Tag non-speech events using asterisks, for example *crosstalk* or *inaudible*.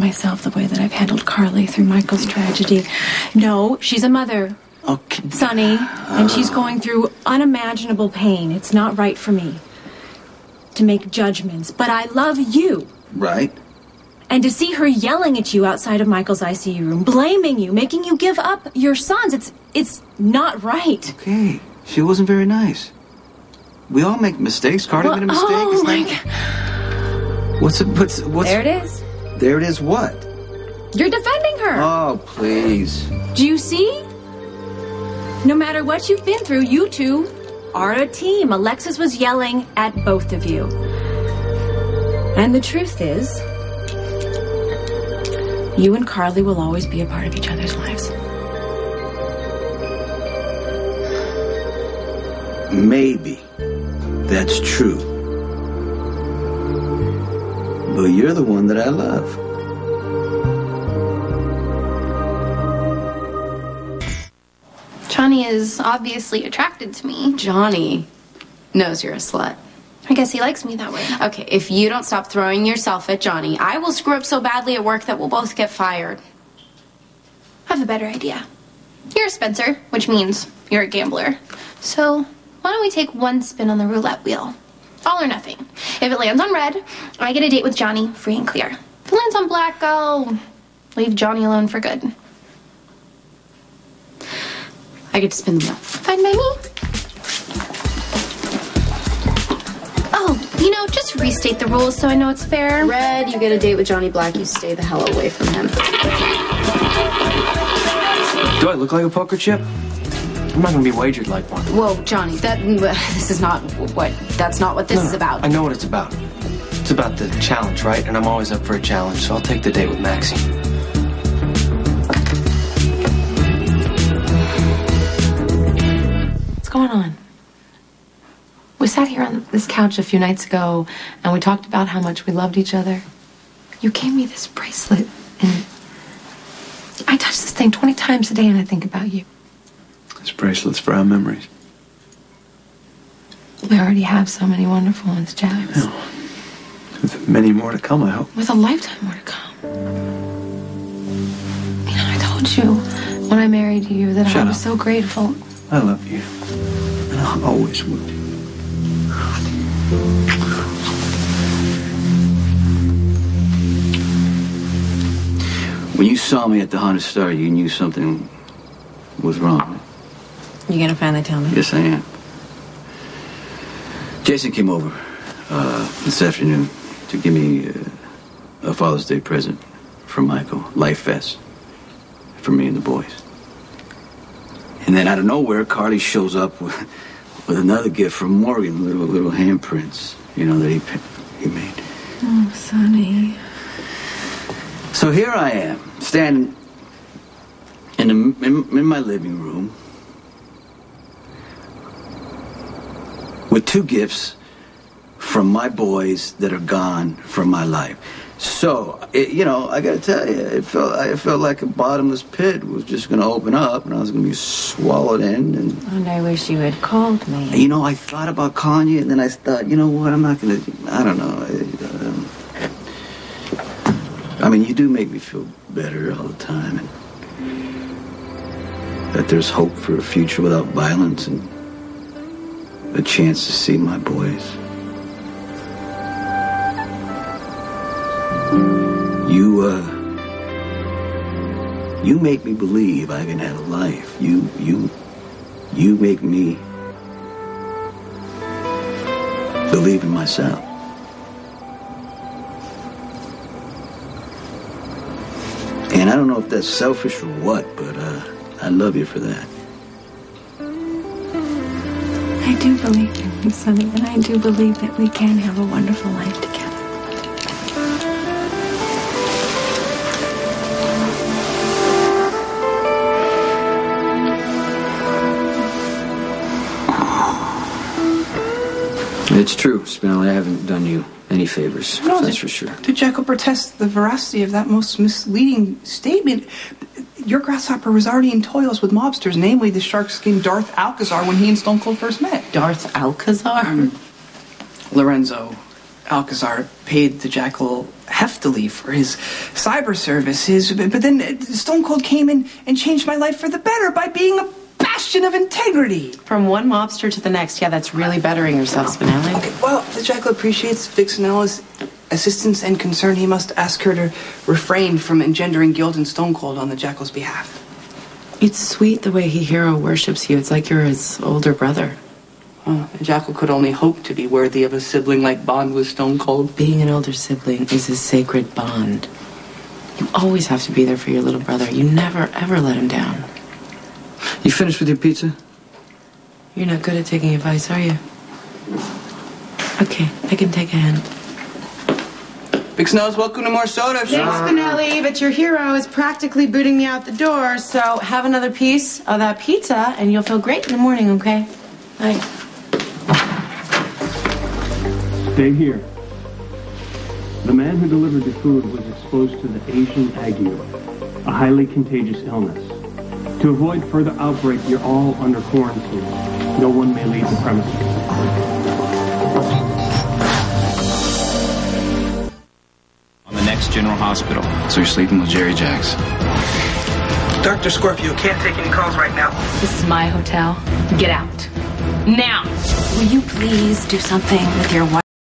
myself the way that I've handled Carly through Michael's tragedy. No, she's a mother, Okay. Sonny, and she's going through unimaginable pain. It's not right for me to make judgments, but I love you. Right. And to see her yelling at you outside of Michael's ICU room, blaming you, making you give up your sons, it's it's not right. Okay. She wasn't very nice. We all make mistakes. Carly Well, made a mistake. oh It's my like- God. What's it? What's what's? There it is. There it is. What? You're defending her. Oh, please. Do you see? No matter what you've been through, you two are a team. Alexis was yelling at both of you. And the truth is, you and Carly will always be a part of each other's lives. Maybe that's true. You're the one that I love. Johnny is obviously attracted to me. Johnny knows you're a slut. I guess he likes me that way. Okay, if you don't stop throwing yourself at Johnny, I will screw up so badly at work that we'll both get fired. I have a better idea. You're a Spencer, which means you're a gambler. So why don't we take one spin on the roulette wheel? All or nothing. If it lands on red, I get a date with Johnny, free and clear. If it lands on black, I'll leave Johnny alone for good. I get to spin the wheel. Fine by me. Oh, you know, just restate the rules so I know it's fair. Red, you get a date with Johnny Black, you stay the hell away from him. Do I look like a poker chip? I'm not gonna be wagered like one. Whoa, Johnny, that *laughs* this is not what that's not what this No, is about. I know what it's about. It's about the challenge, right? And I'm always up for a challenge, so I'll take the date with Maxie. What's going on? We sat here on this couch a few nights ago and we talked about how much we loved each other. You gave me this bracelet and I touch this thing 20 times a day and I think about you. It's bracelets for our memories. We already have so many wonderful ones, Jax. With many more to come, I hope. With a lifetime more to come. You know, I told you when I married you that I was up. so grateful. I love you. And I always will. When you saw me at the Haunted Star, you knew something was wrong. You gonna finally tell me? Yes, I am. Jason came over uh, this afternoon to give me uh, a Father's Day present from Michael, Life Vest, for me and the boys. And then out of nowhere, Carly shows up with, with another gift from Morgan, little little handprints, you know, that he he made. Oh, Sonny. So here I am, standing in, the, in, in my living room with two gifts from my boys that are gone from my life. So, it, you know, I got to tell you, it felt I felt like a bottomless pit was just going to open up, and I was going to be swallowed in. And And I wish you had called me. you know, I thought about calling you, and then I thought, you know what? I'm not going to. I don't know. I, um, I mean, you do make me feel better all the time, and that there's hope for a future without violence and a chance to see my boys. You, uh, you make me believe I can have a life. You, you, you make me believe in myself. And I don't know if that's selfish or what, but uh, I love you for that. I do believe in you, Sonny, and I do believe that we can have a wonderful life together. It's true, Spinelli. I haven't done you any favors. No, that's did- for sure. To Jackal protest the veracity of that most misleading statement. Your grasshopper was already in toils with mobsters, namely the shark skinned Darth Alcazar when he and Stone Cold first met. Darth Alcazar? Mm-hmm. Lorenzo Alcazar paid the Jackal heftily for his cyber services, but but then Stone Cold came in and changed my life for the better by being a bastion of integrity. From one mobster to the next. Yeah, that's really bettering yourself, Spinelli. Okay, well, the Jackal appreciates Vixenella's assistance and concern. He must ask her to refrain from engendering guilt in Stone Cold on the Jackal's behalf. It's sweet the way he hero worships you. It's like you're his older brother. Oh, the Jackal could only hope to be worthy of a sibling like bond with Stone Cold. Being an older sibling is a sacred bond. You always have to be there for your little brother. You never, ever let him down. You finished with your pizza? You're not good at taking advice, are you? Okay, I can take a hint. Vixenella's welcome to more soda. Thanks, Spinelli, but your hero is practically booting me out the door, so have another piece of that pizza and you'll feel great in the morning, okay? Bye. Stay here. The man who delivered the food was exposed to the Asian ague, a highly contagious illness. To avoid further outbreak, you're all under quarantine. No one may leave the premises. General Hospital. So you're sleeping with Jerry Jacks. Dr. Scorpio can't take any calls right now. This is my hotel. Get out. Now. Will you please do something with your wife?